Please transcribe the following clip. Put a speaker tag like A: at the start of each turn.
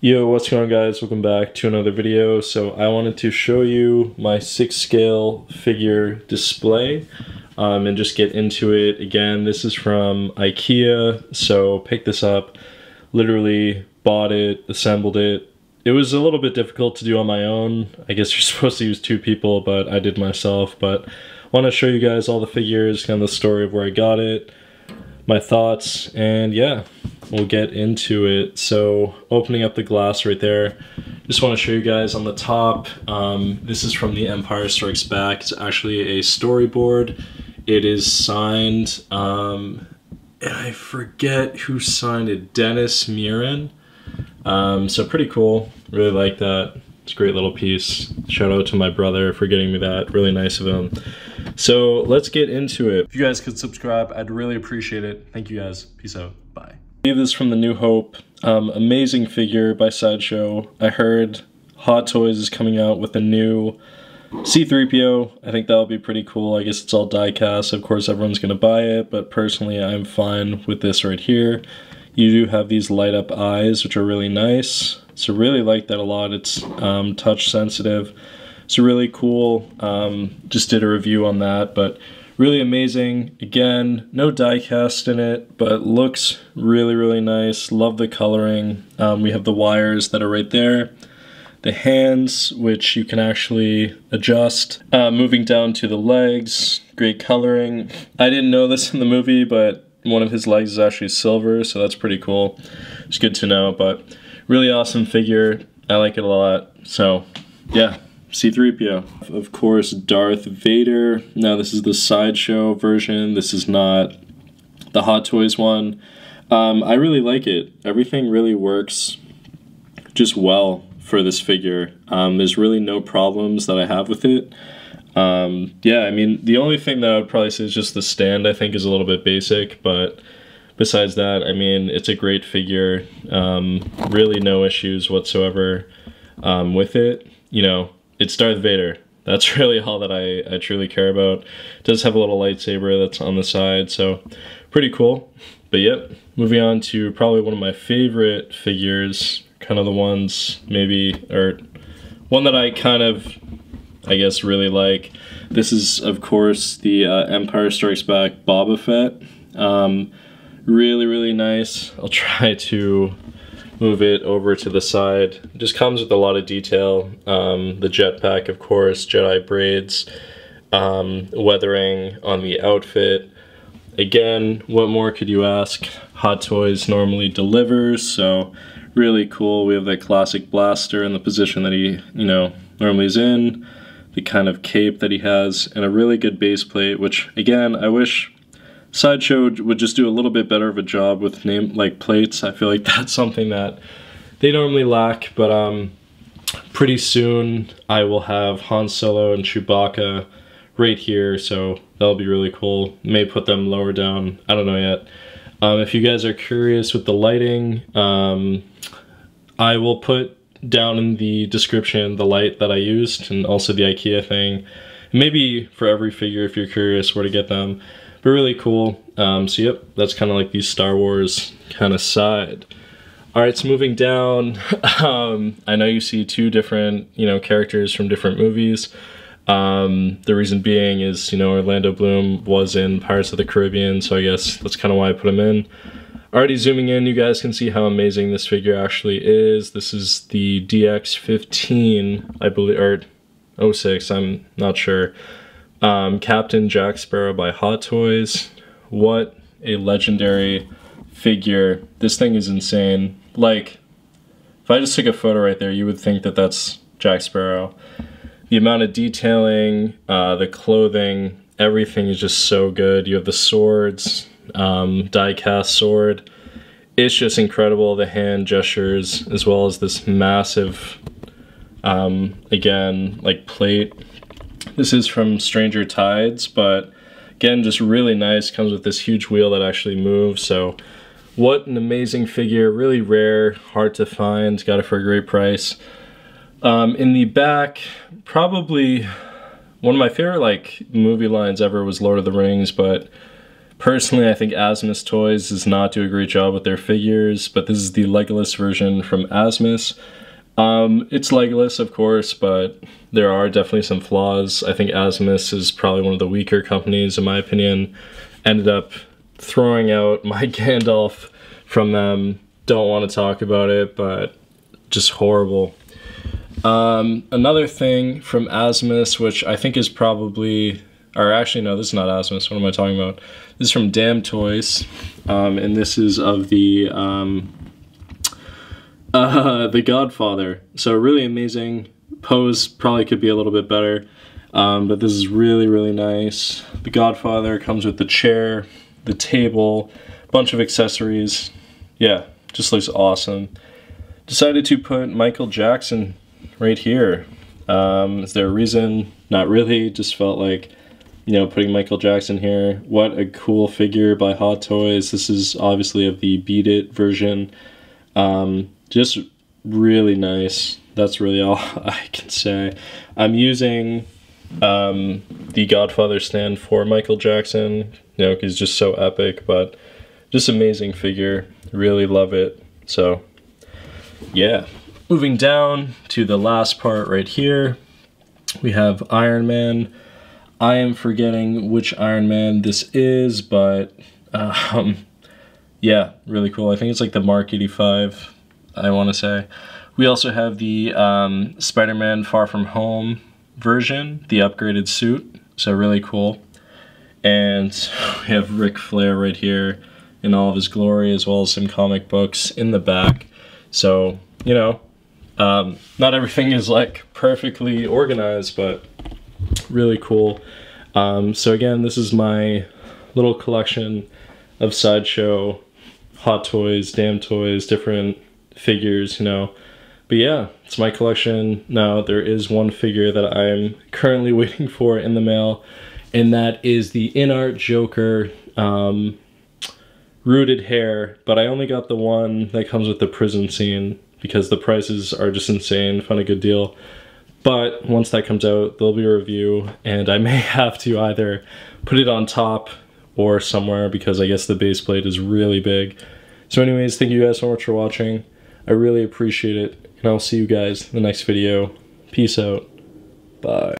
A: Yo, what's going on guys? Welcome back to another video. So I wanted to show you my six scale figure display um, and just get into it. Again, this is from Ikea, so picked this up, literally bought it, assembled it. It was a little bit difficult to do on my own. I guess you're supposed to use two people, but I did myself. But I want to show you guys all the figures, kind of the story of where I got it, my thoughts, and yeah, we'll get into it. So opening up the glass right there, just want to show you guys on the top. Um, this is from The Empire Strikes Back. It's actually a storyboard. It is signed, um, and I forget who signed it. Dennis Muren. Um, so pretty cool. Really like that. It's a great little piece. Shout out to my brother for getting me that. Really nice of him. So let's get into it. If you guys could subscribe, I'd really appreciate it. Thank you guys. Peace out. Bye. This from the New Hope. Um, amazing figure by Sideshow. I heard Hot Toys is coming out with a new C3PO. I think that'll be pretty cool. I guess it's all die cast. Of course, everyone's going to buy it, but personally, I'm fine with this right here. You do have these light up eyes, which are really nice. So really like that a lot. It's um, touch sensitive. It's really cool. Um, just did a review on that, but really amazing. Again, no die cast in it, but looks really, really nice. Love the coloring. Um, we have the wires that are right there. The hands, which you can actually adjust. Uh, moving down to the legs, great coloring. I didn't know this in the movie, but one of his legs is actually silver, so that's pretty cool. It's good to know, but really awesome figure. I like it a lot. So, yeah, C3PO. Of course, Darth Vader. Now, this is the sideshow version. This is not the Hot Toys one. Um, I really like it. Everything really works just well for this figure. Um, there's really no problems that I have with it. Um, yeah, I mean, the only thing that I would probably say is just the stand, I think, is a little bit basic, but besides that, I mean, it's a great figure. Um, really, no issues whatsoever um, with it. You know, it's Darth Vader. That's really all that I, I truly care about. It does have a little lightsaber that's on the side, so pretty cool. But yep, moving on to probably one of my favorite figures, kind of the ones maybe, or one that I kind of, I guess, really like. This is, of course, the uh, Empire Strikes Back Boba Fett. Um, really, really nice. I'll try to move it over to the side. It just comes with a lot of detail. Um, the jetpack, of course, Jedi braids, um, weathering on the outfit. Again, what more could you ask? Hot Toys normally delivers, so really cool. We have that classic blaster in the position that he, you know, normally is in, the kind of cape that he has, and a really good base plate, which again, I wish Sideshow would just do a little bit better of a job with name like plates. I feel like that's something that they normally lack, but um, pretty soon I will have Han Solo and Chewbacca right here, so that'll be really cool. May put them lower down, I don't know yet. Um, if you guys are curious with the lighting, um, I will put down in the description the light that I used and also the Ikea thing. Maybe for every figure if you're curious where to get them but really cool. Um, so yep, that's kind of like the Star Wars kind of side. All right, so moving down, um, I know you see two different, you know, characters from different movies. Um, the reason being is, you know, Orlando Bloom was in Pirates of the Caribbean, so I guess that's kind of why I put him in. Already zooming in, you guys can see how amazing this figure actually is. This is the DX15, I believe, or 06, I'm not sure. Um, Captain Jack Sparrow by Hot Toys. What a legendary figure. This thing is insane. Like, if I just took a photo right there, you would think that that's Jack Sparrow. The amount of detailing, uh, the clothing, everything is just so good. You have the swords, um, die cast sword. It's just incredible, the hand gestures, as well as this massive, um, again, like plate this is from Stranger Tides, but again, just really nice. Comes with this huge wheel that actually moves. So what an amazing figure. Really rare, hard to find. Got it for a great price. Um, in the back, probably one of my favorite like movie lines ever was Lord of the Rings, but Personally, I think Asmus Toys does not do a great job with their figures, but this is the Legolas version from Asmus. Um, it's Legolas, of course, but there are definitely some flaws. I think Asmus is probably one of the weaker companies, in my opinion. Ended up throwing out my Gandalf from them. Don't want to talk about it, but just horrible. Um, another thing from Asmus, which I think is probably or actually no, this is not Asmus. What am I talking about? This is from Dam Toys, um, and this is of the um, uh, the Godfather. So really amazing. Pose probably could be a little bit better, um, but this is really really nice. The Godfather comes with the chair, the table, bunch of accessories. Yeah, just looks awesome. Decided to put Michael Jackson right here. Um, is there a reason? Not really. Just felt like you know, putting Michael Jackson here. What a cool figure by Hot Toys. This is obviously of the Beat It version. Um, just really nice. That's really all I can say. I'm using um, the Godfather stand for Michael Jackson, you know, he's just so epic, but just amazing figure. Really love it. So, yeah. Moving down to the last part right here, we have Iron Man. I am forgetting which Iron Man this is, but um, yeah, really cool. I think it's like the Mark 85, I want to say. We also have the um, Spider-Man Far From Home version, the upgraded suit, so really cool. And we have Ric Flair right here in all of his glory, as well as some comic books in the back. So, you know, um, not everything is like perfectly organized, but really cool. Um, so again, this is my little collection of Sideshow Hot Toys, Dam Toys, different figures, you know. But yeah, it's my collection. Now, there is one figure that I'm currently waiting for in the mail, and that is the InArt Joker um, rooted hair, but I only got the one that comes with the prison scene because the prices are just insane, found a good deal. But once that comes out, there'll be a review, and I may have to either put it on top or somewhere because I guess the base plate is really big. So anyways, thank you guys so much for watching. I really appreciate it, and I'll see you guys in the next video. Peace out. Bye.